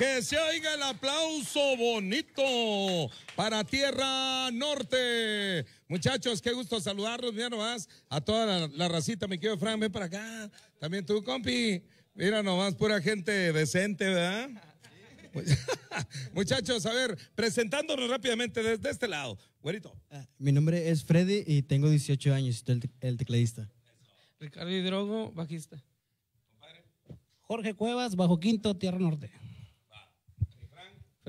Que se oiga el aplauso bonito para Tierra Norte. Muchachos, qué gusto saludarlos. Mira nomás a toda la, la racita, mi querido Frank, ven para acá. También tú, compi. Mira nomás, pura gente decente, ¿verdad? Muchachos, a ver, presentándonos rápidamente desde este lado. Güerito. Ah, Mi nombre es Freddy y tengo 18 años, soy el tecladista. Ricardo Hidrogo, bajista. Jorge Cuevas, Bajo Quinto, Tierra Norte.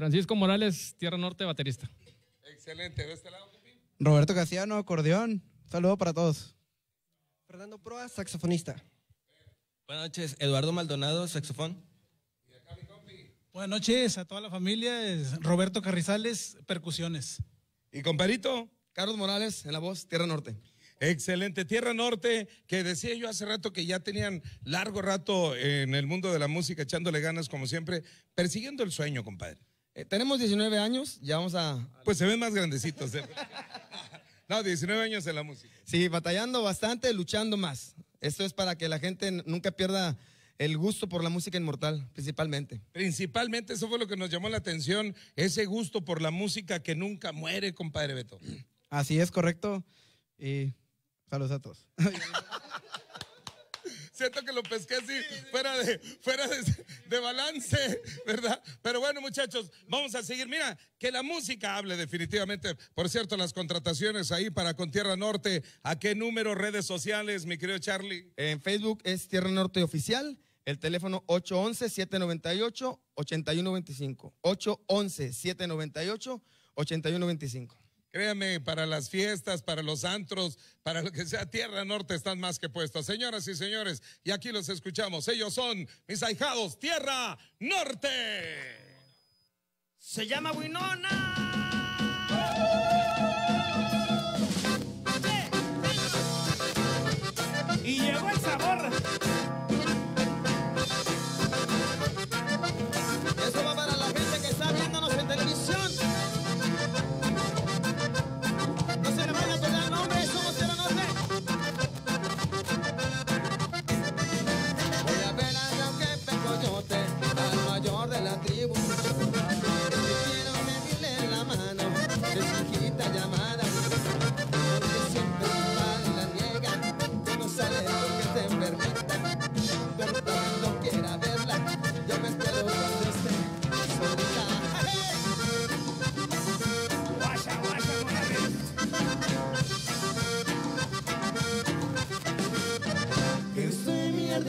Francisco Morales, Tierra Norte, baterista. Excelente, de este lado, compi. Roberto Casiano, acordeón. Saludo para todos. Fernando Proa, saxofonista. Buenas noches, Eduardo Maldonado, saxofón. Buenas noches a toda la familia. es Roberto Carrizales, percusiones. ¿Y compadrito? Carlos Morales, en la voz, Tierra Norte. Excelente. Tierra Norte, que decía yo hace rato que ya tenían largo rato en el mundo de la música, echándole ganas como siempre, persiguiendo el sueño, compadre. Eh, tenemos 19 años, ya vamos a... Pues se ven más grandecitos. ¿eh? No, 19 años en la música. Sí, batallando bastante, luchando más. Esto es para que la gente nunca pierda el gusto por la música inmortal, principalmente. Principalmente eso fue lo que nos llamó la atención, ese gusto por la música que nunca muere, compadre Beto. Así es, correcto. Y saludos a todos. Siento que lo pesqué así, fuera de, fuera de, de balance, ¿verdad? Pero bueno, muchachos, vamos a seguir. Mira, que la música hable definitivamente. Por cierto, las contrataciones ahí para Con Tierra Norte. ¿A qué número, redes sociales, mi querido Charlie? En Facebook es Tierra Norte Oficial, el teléfono 811-798-8125. 811-798-8125. Créame, para las fiestas, para los antros, para lo que sea, Tierra Norte están más que puestos. Señoras y señores, y aquí los escuchamos. Ellos son mis ahijados, Tierra Norte. Se llama Winona. Y llegó el sabor.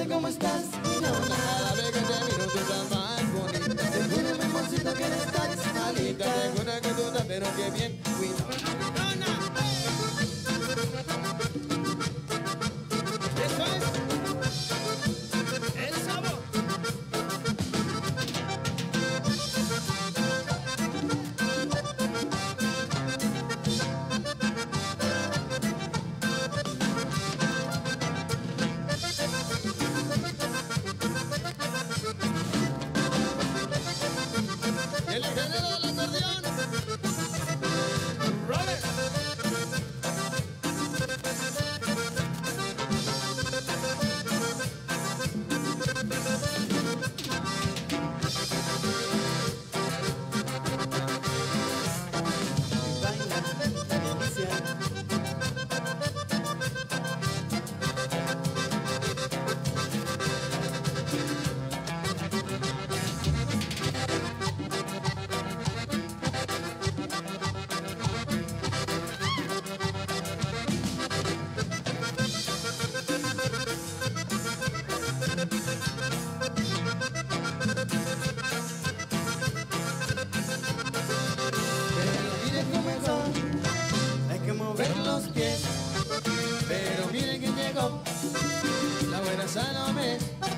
¿Cómo estás? Christmas.